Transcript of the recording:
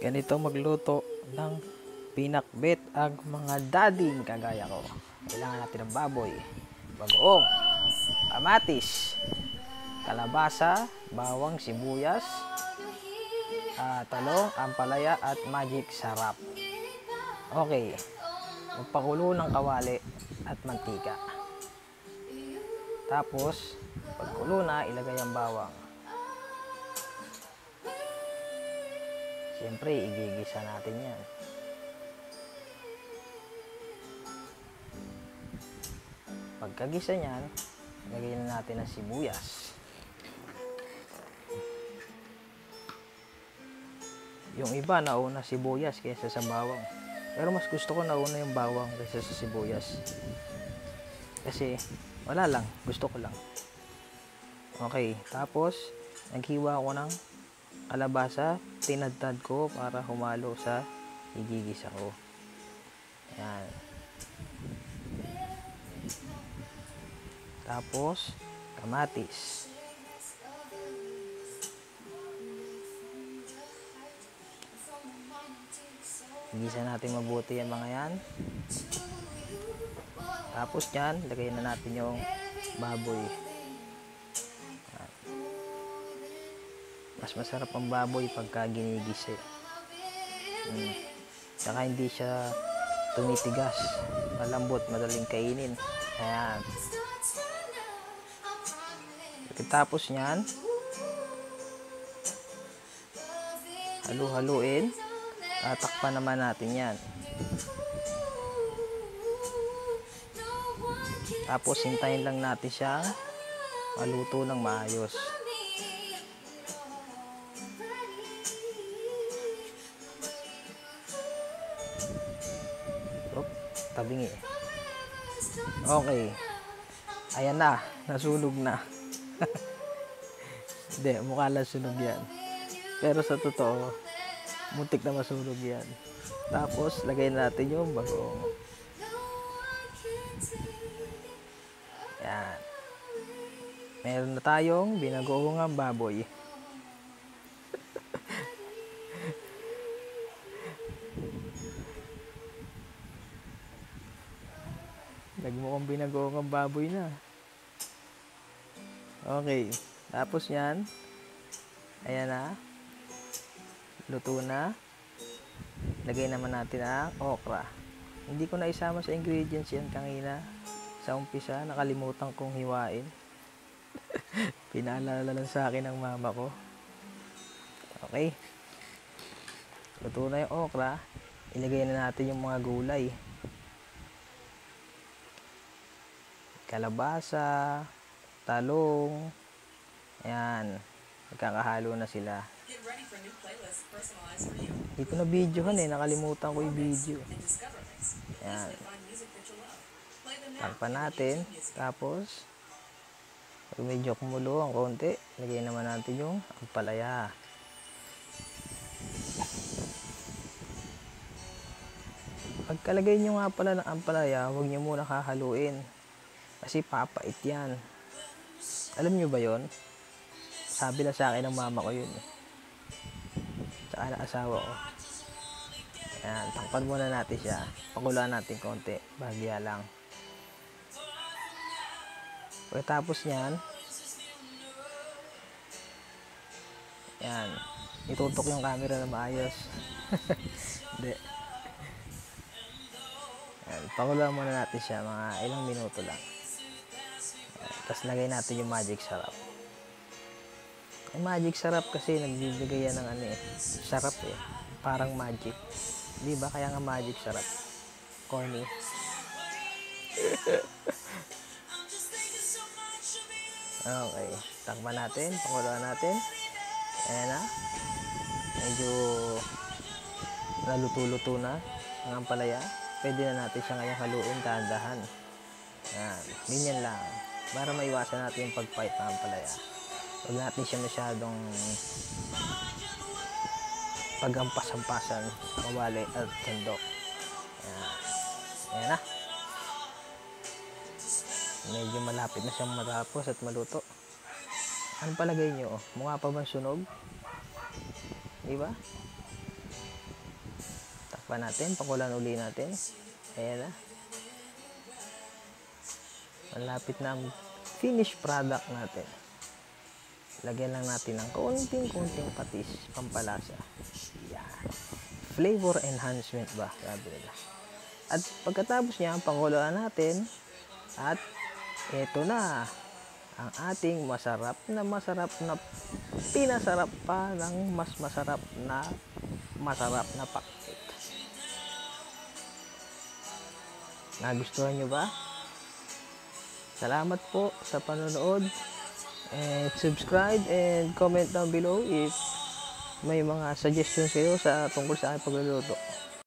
ganito magluto ng pinakbet ang mga dading kagaya ko. Kailangan natin ng baboy, bagoong, kamatis, kalabasa, bawang, sibuyas, ah, talong, ampalaya at magic sarap. Okay, magpakulo ng kawali at mantika. Tapos, pagkulo na, ilagay ang bawang. Siyempre, igigisa natin yan. Pagkagisa niyan, lagay na natin ang sibuyas. Yung iba nauna sibuyas kaysa sa bawang. Pero mas gusto ko nauna yung bawang kaysa sa sibuyas. Kasi wala lang, gusto ko lang. Okay, tapos naghiwa ako ng kalabasa, tinadtad ko para humalo sa igigisa ko. Yan. Tapos, kamatis. Igisa natin mabuti yung mga yan. Tapos yan, lagay na natin yung baboy. Mas masarap ang baboy pagka ginigisa. Hmm. Saka hindi siya tumitigas. Malambot, madaling kainin. Ayan. Pagkatapos niyan, halu-haluin. Tatakpan naman natin yan. Tapos hintayin lang natin siya maluto ng maayos. Tabingi. Okay. Ayan na, nasunog na. Hindi, mukha lang sunog yan. Pero sa totoo, muntik na masunog yan. Tapos, lagay natin yung bagong. Yan. Meron na tayong binagoong baboy. Nagmukhang binagoong baboy na. Okay. Tapos yan. Ayan na. Luto na. Lagay naman natin ang okra. Hindi ko na isama sa ingredients yan kanina. Sa umpisa, nakalimutan kong hiwain. Pinaalala lang sa akin ng mama ko. Okay. Luto na yung okra. Ilagay na natin yung mga gulay. Kalabasa, talong, ayan, nagkakahalo na sila. Hindi ko na videohan eh, nakalimutan ko yung video. Ayan. Takpan natin, tapos, pag medyo kumulo ang konti, lagay naman natin yung ampalaya. Pagkalagay nyo nga pala ng ampalaya, huwag nyo muna kahaluin. Kasi papait yan. Alam nyo ba yon? Sabi na sa akin ng mama ko yun. Tsaka ng asawa ko. Ayan, takpan muna natin siya. Pakulaan natin konti. Bahagya lang. Pagkatapos niyan, yan, itutok yung camera na maayos. Hindi. Yan, pakulaan muna natin siya mga ilang minuto lang. Tapos lagay natin yung magic sarap. Yung magic sarap kasi nagbibigay yan ng ano eh. Sarap eh. Parang magic. Di ba? Kaya nga magic sarap. Corny. okay. Takpan natin. Pakuluan natin. Ayan na. Medyo naluto-luto na ang ampalaya. Pwede na natin siya ngayon haluin dahan-dahan. Yan. Ganyan lang para maiwasan natin yung pagpipe ng ampalaya. Huwag natin siya masyadong pagampas-ampasan, mawali at tandok. Ayan. Ayan na. Medyo malapit na siyang matapos at maluto. Ano palagay nyo? Mukha pa ba sunog? Di ba? Takpan natin, pakulan uli natin. Ayan na. Malapit na ang finished product natin. Lagyan lang natin ng konting-konting patis, pampalasa. Yan. Flavor enhancement ba? Sabi nila. At pagkatapos niya, panguluan natin. At ito na ang ating masarap na masarap na pinasarap pa ng mas masarap na masarap na pancake. Nagustuhan nyo ba? Salamat po sa panonood. And subscribe and comment down below if may mga suggestions kayo sa tungkol sa aking pagluluto.